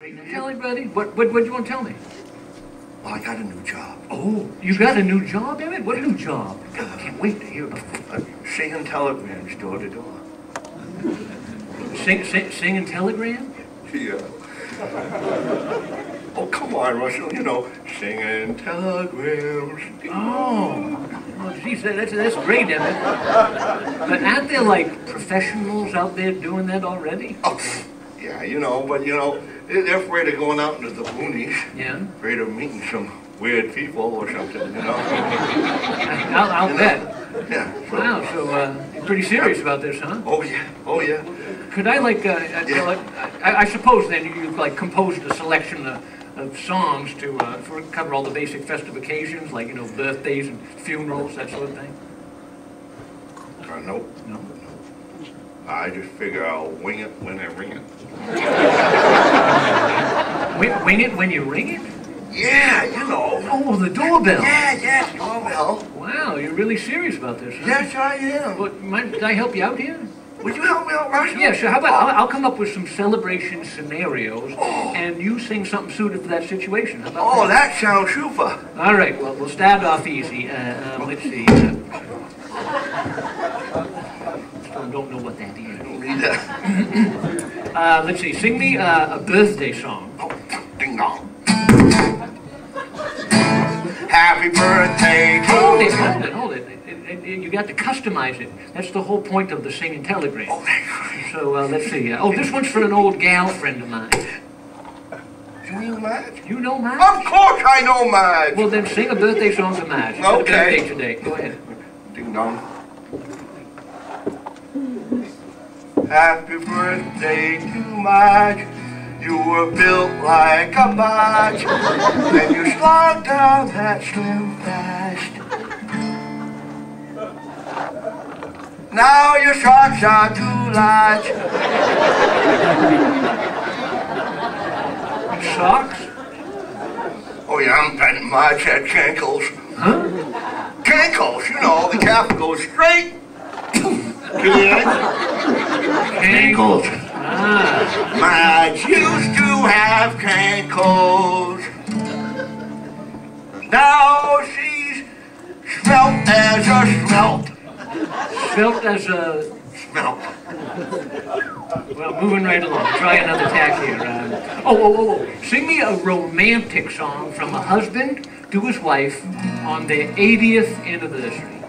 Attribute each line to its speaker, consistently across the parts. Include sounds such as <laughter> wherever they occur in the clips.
Speaker 1: Tell everybody. What, what, what do you want to tell me?
Speaker 2: Well, I got a new job.
Speaker 1: Oh, you got a new job, Emmett? What new job? I can't wait to hear about it.
Speaker 2: Uh, singing telegrams door to door.
Speaker 1: Sing, sing, singing telegram?
Speaker 2: Yeah. <laughs> Oh, come on, Russell. You know, singing telegrams.
Speaker 1: Oh, oh geez, that- that's, that's great, Emmett. But aren't there, like, professionals out there doing that already?
Speaker 2: Oh, yeah, you know, but you know, they're afraid of going out into the boonies.
Speaker 1: Yeah?
Speaker 2: Afraid of meeting some weird people or something, you know? <laughs>
Speaker 1: I'll, I'll bet.
Speaker 2: Yeah. so-
Speaker 1: Wow, so uh, you're pretty serious about this, huh?
Speaker 2: Oh, yeah. Oh, yeah.
Speaker 1: Could I, like, uh, uh,
Speaker 2: Yeah.
Speaker 1: I, I suppose then you've, like, composed a selection of, of songs to uh, for, cover all the basic festive occasions, like, you know, birthdays and funerals, that sort of thing?
Speaker 2: Uh, nope.
Speaker 1: No?
Speaker 2: I just figure I'll wing it when I ring it.
Speaker 1: Wing, wing it when you ring it?
Speaker 2: Yeah, you know.
Speaker 1: Oh, the doorbell.
Speaker 2: Yeah, yeah, doorbell.
Speaker 1: Wow, you're really serious about this, huh?
Speaker 2: Yes, I am.
Speaker 1: What, might, I help you out here?
Speaker 2: Would you help me out, Russell?
Speaker 1: Yeah, sure. How about I'll, I'll come up with some celebration scenarios, and you sing something suited for that situation. How about
Speaker 2: Oh,
Speaker 1: that?
Speaker 2: that sounds super.
Speaker 1: All right. Well, we'll start off easy. Uh, um, let's see. Uh, still don't know what that is.
Speaker 2: Don't need that. <coughs>
Speaker 1: Uh, let's see. Sing me uh, a birthday song.
Speaker 2: Oh, ding dong. Happy birthday
Speaker 1: Hold it,
Speaker 2: you.
Speaker 1: hold it, hold it. It- it- You got to customize it. That's the whole point of the singing telegram.
Speaker 2: Oh, thank
Speaker 1: So uh, let's see. Uh, oh, this one's for an old gal friend of mine.
Speaker 2: you. You Madge?
Speaker 1: You know Madge?
Speaker 2: Of course I know Madge.
Speaker 1: Well, then sing a birthday song to Madge.
Speaker 2: Okay.
Speaker 1: birthday today. Go ahead.
Speaker 2: Ding dong. Happy birthday to Mike. You were built like a badge. and you slog down that SlimFast. Now your socks are too large.
Speaker 1: Socks?
Speaker 2: Oh yeah, I'm betting Madge had cankles.
Speaker 1: Huh?
Speaker 2: Cankles, you know, the calf goes straight <laughs> to the ankle.
Speaker 1: Ankles. Ah.
Speaker 2: Madge used to have cankles. Now she's svelte as a svelte.
Speaker 1: Felt as a
Speaker 2: Svelte.
Speaker 1: Well, moving right along. Try another tack here. Um, oh, oh, oh, oh. Sing me a romantic song from a husband to his wife on their 80th anniversary.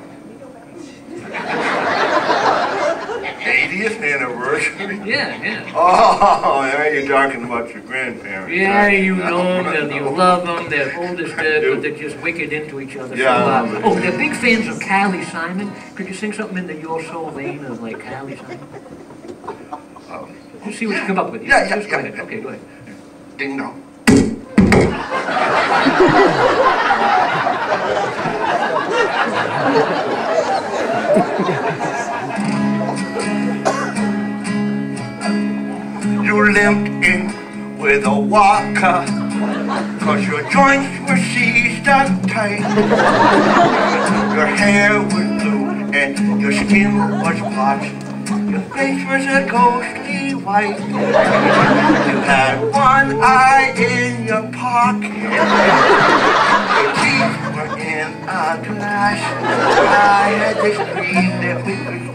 Speaker 2: 80th anniversary. <laughs>
Speaker 1: Yeah, yeah.
Speaker 2: Oh, now you're talking about your grandparents.
Speaker 1: Yeah,
Speaker 2: aren't
Speaker 1: you know
Speaker 2: no,
Speaker 1: them, you love them, they're old as <laughs> dead, but they're just wicked into each other.
Speaker 2: Yeah,
Speaker 1: So,
Speaker 2: I
Speaker 1: uh, oh, they're big fans of Carly Simon. Could you sing something in the Your Soul vein of like Carly Simon?
Speaker 2: Um,
Speaker 1: Just see what you come up with.
Speaker 2: Yeah, yeah,
Speaker 1: Just go
Speaker 2: yeah.
Speaker 1: ahead. Okay, go ahead.
Speaker 2: Ding dong. <laughs> You limped in with a walker, cause your joints were seized up tight. Your hair was blue and your skin was parched. Your face was a ghostly white. You had one eye in your pocket. Your teeth were in a glass. I had this dream that we could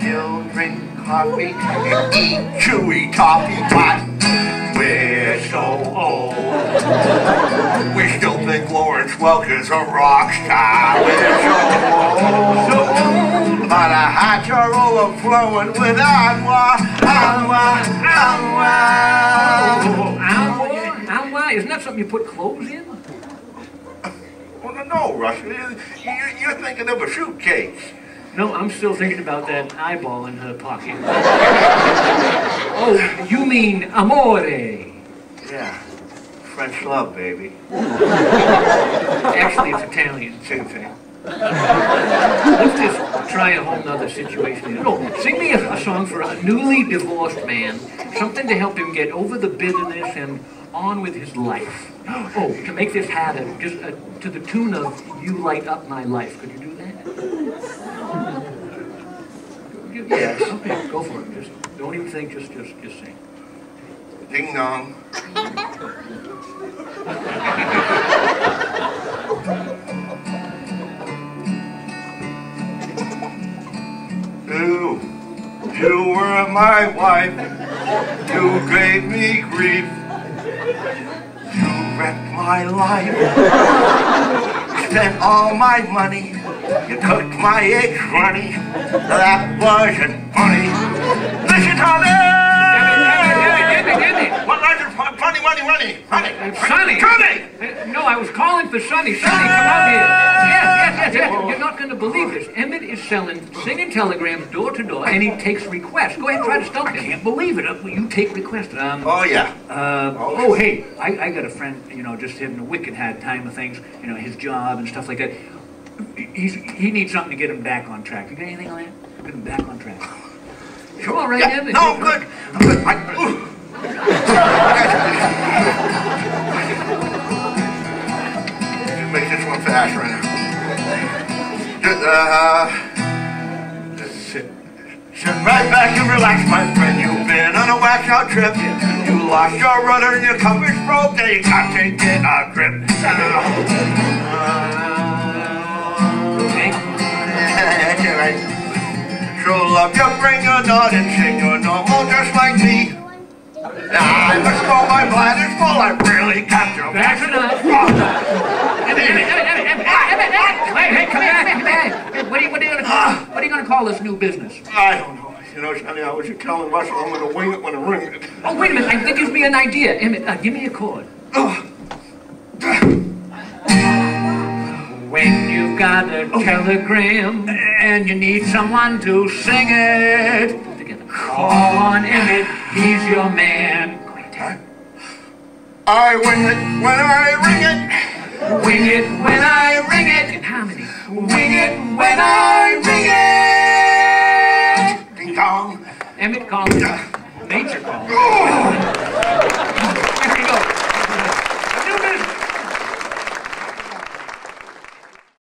Speaker 2: still coffee and eat chewy pot. We're so old. We still think Lawrence Welk is a rock star. We're so old. So old. But our hearts are overflowing with agua, agua, agua.
Speaker 1: Alwa? Isn't that something you put clothes in?
Speaker 2: Oh, no, no, Russ. You, you- you're thinking of a suitcase.
Speaker 1: No, I'm still thinking about that eyeball in her pocket. <laughs> oh, you mean amore.
Speaker 2: Yeah. French love, baby. <laughs>
Speaker 1: Actually, it's Italian.
Speaker 2: Same thing.
Speaker 1: Let's just try a whole nother situation. No, sing me a, a song for a newly divorced man, something to help him get over the bitterness and on with his life. <gasps> Oh, to make this happen, just uh, to the tune of "You Light Up My Life." Could you do that? Yes. you. Okay, go for it. Just don't even think. Just, just, just sing.
Speaker 2: Ding dong. you, you were my wife. You gave me grief. You wrecked my life. Spent all my money. You took my eggs, honey. That wasn't funny. Listen, Tommy! What was it? Funny.
Speaker 1: Sonny!
Speaker 2: Sonny!
Speaker 1: Uh, No, I was calling for Sonny. Sonny, come out here. Yes, yes, yes, yes. You're not going to believe this. Emmett is selling singing telegrams door to door, and he takes requests. Go ahead, try to stump him. I can't believe it. You take requests. Um,
Speaker 2: Oh, yeah.
Speaker 1: uh, oh, hey, I, I got a friend, you know, just having a wicked hard time of things, you know, his job and stuff like that. He's, he needs something to get him back on track. You got anything on that? Get him back on track. <laughs> You all right,
Speaker 2: Yeah,
Speaker 1: Emmett?
Speaker 2: no, I'm good. I'm good. I, ooh. <laughs> Just make this one fast right now. Just, uh, just sit, sit right back and relax, my friend. You've been on a wax out trip. You lost your rudder and your compass broke. Now you got to get a grip.
Speaker 1: Okay. <laughs>
Speaker 2: right. True love, you bring your nod and sing your normal just like me. I must go, my bladder's full. I really got to.
Speaker 1: That's enough. Hey, hey, come back, come back. What are you, what are you gonna call, what are you gonna call this new business?
Speaker 2: I don't know. You know, Sonny, I was telling Russell I'm going to wing it when I ring it.
Speaker 1: Oh, wait a minute, I, that gives me an idea. Emmett, uh, give me a chord. When you've got a telegram and you need someone to sing it, together. Call on Emmett, he's your man.
Speaker 2: I wing it when I ring it.
Speaker 1: Wing it when I ring it. In harmony. Wing it when I ring it.
Speaker 2: Ding dong.
Speaker 1: Emmett. Calls.